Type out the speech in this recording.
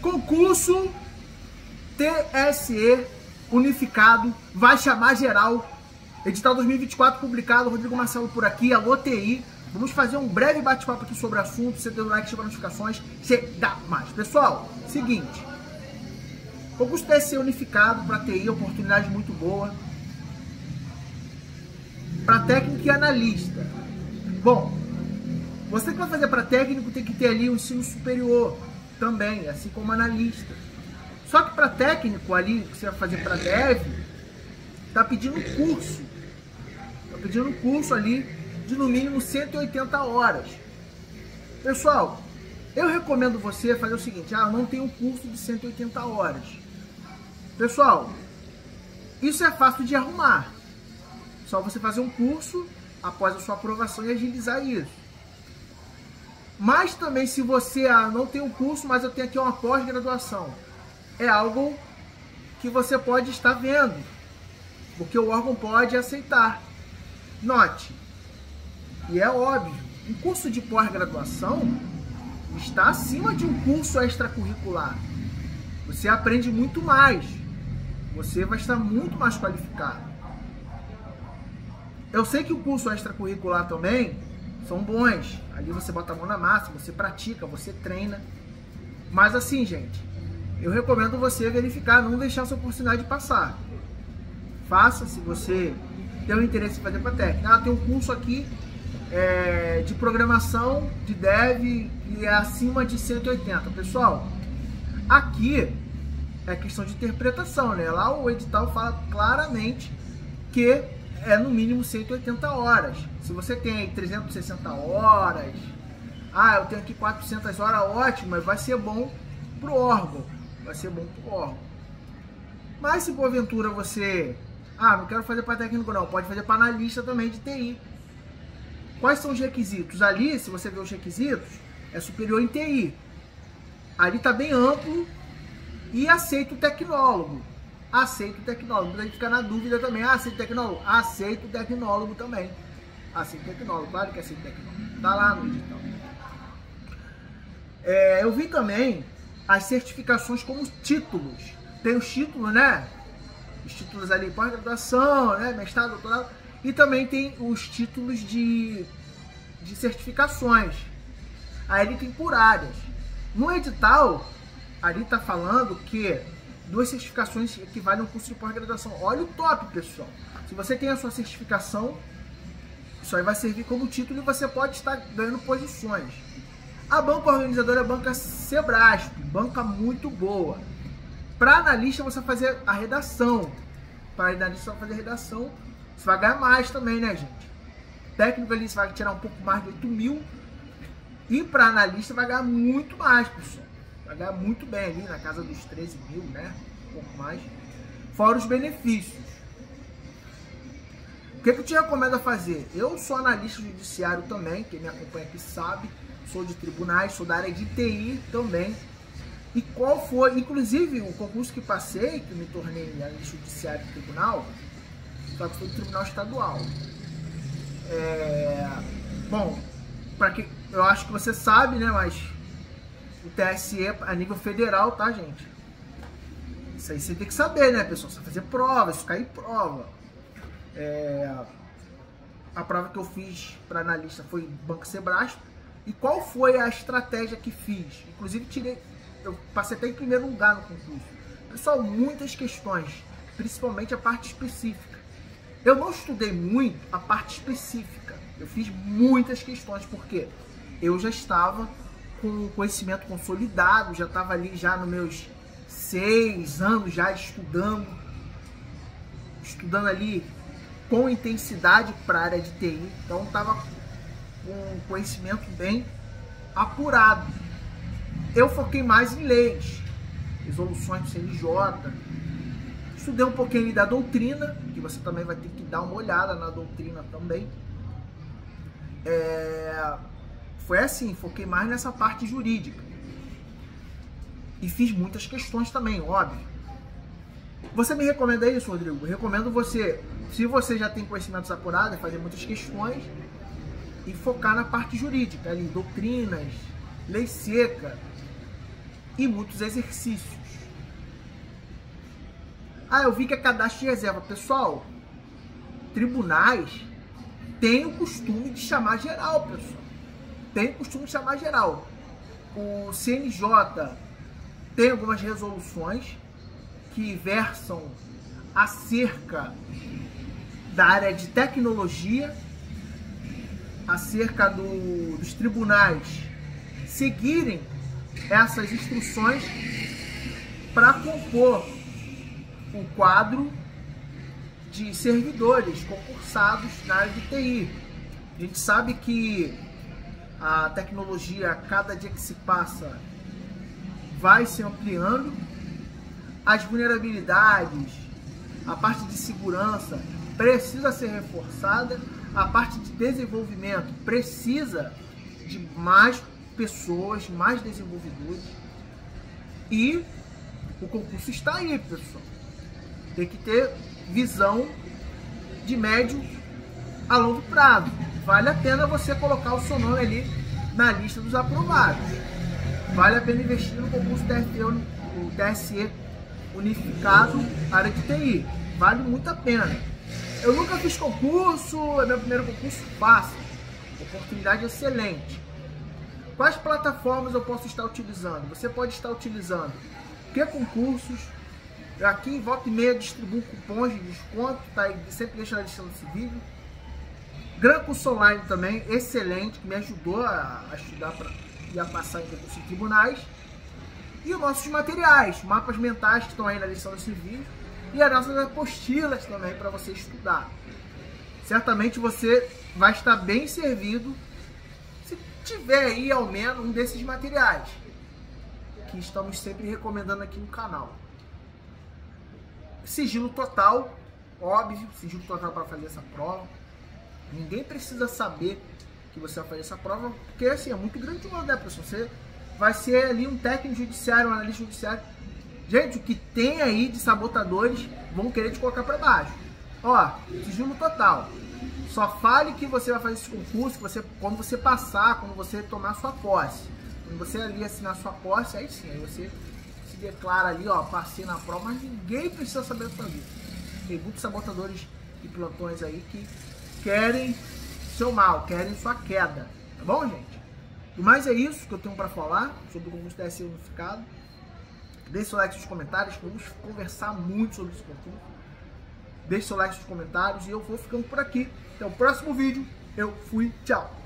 Concurso TSE unificado, vai chamar geral. Edital 2024 publicado, Rodrigo Marcelo por aqui, alô TI. Vamos fazer um breve bate-papo aqui sobre o assunto. Você deu like, ativa notificações, você dá mais. Pessoal, seguinte. Concurso TSE unificado para TI, oportunidade muito boa. Para técnico e analista. Bom, você que vai fazer para técnico tem que ter ali o ensino superior também, assim como analista. Só que para técnico ali, que você vai fazer para dev, tá pedindo curso. Tá pedindo curso ali de no mínimo 180 horas. Pessoal, eu recomendo você fazer o seguinte, ah, não tem um curso de 180 horas. Pessoal, isso é fácil de arrumar. Só você fazer um curso após a sua aprovação e agilizar isso. Mas também se você ah, não tem um curso, mas eu tenho aqui uma pós-graduação é algo que você pode estar vendo, porque o órgão pode aceitar. Note, e é óbvio, um curso de pós-graduação está acima de um curso extracurricular. Você aprende muito mais, você vai estar muito mais qualificado. Eu sei que o curso extracurricular também são bons. Ali você bota a mão na massa, você pratica, você treina. Mas assim, gente, eu recomendo você verificar, não deixar sua oportunidade passar. Faça se você tem o interesse em fazer para técnica. Ah, tem um curso aqui é, de programação de dev e é acima de 180. Pessoal, aqui é questão de interpretação, né? Lá o edital fala claramente que é no mínimo 180 horas. Se você tem aí 360 horas, ah, eu tenho aqui 400 horas, ótimo, mas vai ser bom pro órgão vai ser bom pro órgão. Mas se porventura você, ah, não quero fazer para técnico não, pode fazer para analista também de TI. Quais são os requisitos? Ali, se você ver os requisitos, é superior em TI. Ali está bem amplo e aceita o tecnólogo. Aceita o tecnólogo. Muita gente fica na dúvida também. Ah, aceita o tecnólogo? Aceita o tecnólogo também. Aceita o tecnólogo, claro que aceita o tecnólogo. Tá lá no edital. É, eu vi também as certificações como títulos. Tem os títulos, né? Os títulos ali, pós-graduação, né? mestrado, doutorado. E também tem os títulos de, de certificações. Aí ele tem por áreas. No edital, ali está falando que duas certificações equivalem a um curso de pós-graduação. Olha o top, pessoal. Se você tem a sua certificação, isso aí vai servir como título e você pode estar ganhando posições. A banca organizadora é a banca Sebrasp, banca muito boa. Para analista você fazer a redação. Para analista você fazer a redação, você vai ganhar mais também, né, gente? Técnico ali você vai tirar um pouco mais de 8 mil. E para analista vai ganhar muito mais, pessoal. Ganhar muito bem ali, na casa dos 13 mil, né? Um pouco mais. Fora os benefícios. O que, que eu te recomendo a fazer? Eu sou analista judiciário também, quem me acompanha aqui sabe sou de tribunais, sou da área de TI também. E qual foi, inclusive, o concurso que passei, que me tornei analista judiciário de tribunal, só que foi do tribunal estadual. É, bom, para que eu acho que você sabe, né, mas TSE a nível federal, tá, gente? Isso aí você tem que saber, né, pessoal? Você fazer prova, isso cair prova. É, a prova que eu fiz para analista foi Banco Sebrasco e qual foi a estratégia que fiz? Inclusive, tirei, eu passei até em primeiro lugar no concurso. Pessoal, muitas questões, principalmente a parte específica. Eu não estudei muito a parte específica. Eu fiz muitas questões, porque eu já estava com conhecimento consolidado, já estava ali já nos meus seis anos já estudando, estudando ali com intensidade para a área de TI. Então estava com conhecimento bem apurado. Eu foquei mais em leis, resoluções do CNJ, estudei um pouquinho da doutrina, que você também vai ter que dar uma olhada na doutrina também. É... Foi assim, foquei mais nessa parte jurídica. E fiz muitas questões também, óbvio. Você me recomenda isso, Rodrigo? Recomendo você, se você já tem conhecimentos apurados, fazer muitas questões e focar na parte jurídica, ali, doutrinas, lei seca, e muitos exercícios. Ah, eu vi que é cadastro de reserva. Pessoal, tribunais têm o costume de chamar geral, pessoal. Tem o costume chamar geral. O CNJ tem algumas resoluções que versam acerca da área de tecnologia, acerca do, dos tribunais seguirem essas instruções para compor um quadro de servidores concursados na área de TI. A gente sabe que a tecnologia, cada dia que se passa, vai se ampliando, as vulnerabilidades, a parte de segurança precisa ser reforçada, a parte de desenvolvimento precisa de mais pessoas, mais desenvolvedores. E o concurso está aí, pessoal. Tem que ter visão de médio a longo prazo. Vale a pena você colocar o seu nome ali na lista dos aprovados. Vale a pena investir no concurso TSE, o TSE unificado área de TI. Vale muito a pena. Eu nunca fiz concurso, é meu primeiro concurso, faça. Oportunidade excelente. Quais plataformas eu posso estar utilizando? Você pode estar utilizando que concursos? Aqui em volta e meia distribuo cupons de desconto, tá sempre deixa na descrição desse vídeo. Gran Curso Online também, excelente, que me ajudou a, a estudar para e a passar em concursos tribunais. E os nossos materiais, mapas mentais que estão aí na lição desse vídeo. E as nossas apostilas também para você estudar. Certamente você vai estar bem servido se tiver aí ao menos um desses materiais que estamos sempre recomendando aqui no canal. Sigilo total, óbvio, sigilo total para fazer essa prova. Ninguém precisa saber que você vai fazer essa prova, porque assim, é muito grandioso, né, pessoal? Você vai ser ali um técnico judiciário, um analista judiciário. Gente, o que tem aí de sabotadores vão querer te colocar para baixo. Ó, sigilo total. Só fale que você vai fazer esse concurso você, quando você passar, quando você tomar sua posse. Quando você ali assinar sua posse, aí sim, aí você se declara ali, ó, passei na prova, mas ninguém precisa saber da sua vida. Tem muitos sabotadores e plantões aí que querem seu mal, querem sua queda. Tá bom, gente? E mais é isso que eu tenho para falar sobre o concurso TSE unificado. Deixe seu like nos comentários, vamos conversar muito sobre esse concurso. Deixe seu like nos comentários e eu vou ficando por aqui. Até o próximo vídeo. Eu fui, tchau!